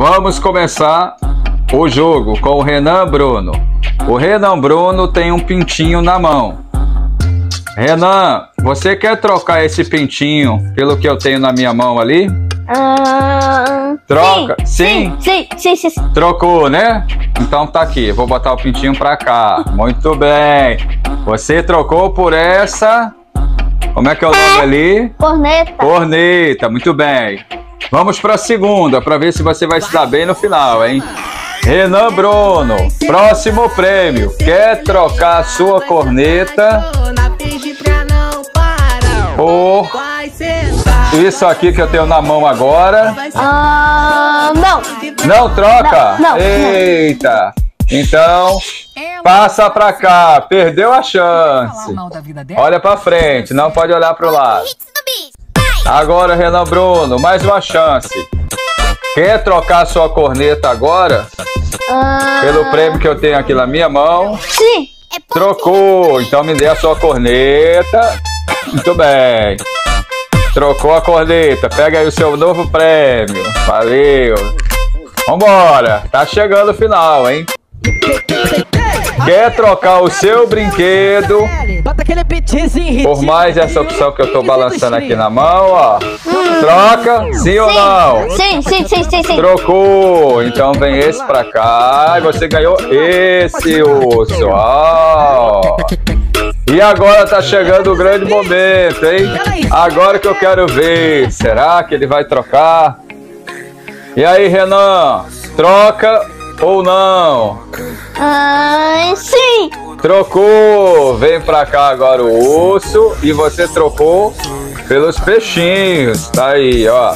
Vamos começar o jogo com o Renan Bruno. O Renan Bruno tem um pintinho na mão. Renan, você quer trocar esse pintinho pelo que eu tenho na minha mão ali? Ah, Troca. Sim, sim, sim, sim, sim. Trocou, né? Então tá aqui, vou botar o pintinho pra cá. Muito bem. Você trocou por essa. Como é que é o nome ali? Corneta. Corneta, muito bem. Vamos pra segunda, pra ver se você vai se dar bem no final, hein? Renan Bruno, próximo prêmio. Quer trocar a sua corneta por isso aqui que eu tenho na mão agora? Ah, não. Não troca? Não, não, Eita! Então, passa pra cá. Perdeu a chance. Olha pra frente, não pode olhar pro lado. Agora, Renan Bruno, mais uma chance. Quer trocar sua corneta agora? Ah, Pelo prêmio que eu tenho aqui na minha mão? Sim. Trocou, então me dê a sua corneta. Muito bem. Trocou a corneta, pega aí o seu novo prêmio. Valeu. Vambora, tá chegando o final, hein? Quer trocar o seu brinquedo Bota aquele pitzinho por mais essa opção que eu tô balançando aqui na mão, ó? Troca, sim ou não? Sim, sim, sim, sim, sim. Trocou, então vem esse pra cá e você ganhou esse urso. ó. E agora tá chegando o grande momento, hein? Agora que eu quero ver, será que ele vai trocar? E aí, Renan, troca ou não? Ah, sim. Trocou! Vem pra cá agora o urso e você trocou pelos peixinhos. Tá aí, ó.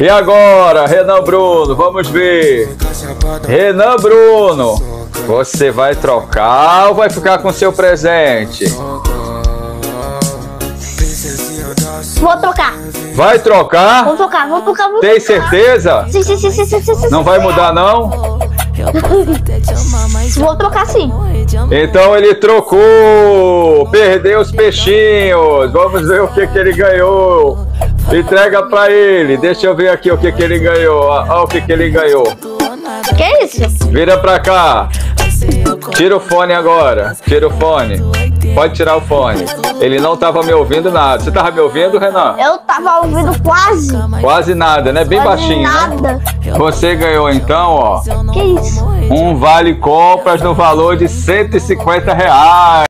E agora, Renan Bruno, vamos ver. Renan Bruno, você vai trocar ou vai ficar com seu presente? Vou trocar. Vai trocar? Vou trocar, vou trocar, vou Tem trocar. certeza? Sim, sim, sim, sim, sim, sim, sim. Não vai mudar não? Vou trocar sim. Então ele trocou, perdeu os peixinhos. Vamos ver o que, que ele ganhou. Entrega pra ele. Deixa eu ver aqui o que, que ele ganhou. Olha o que, que ele ganhou. Que é isso? Vira pra cá. Tira o fone agora. Tira o fone. Pode tirar o fone. Ele não tava me ouvindo nada. Você tava me ouvindo, Renan? Eu tava ouvindo quase. Quase nada, né? Bem Quase baixinho, né? nada. Você ganhou então, ó, Que isso? um vale compras no valor de 150 reais.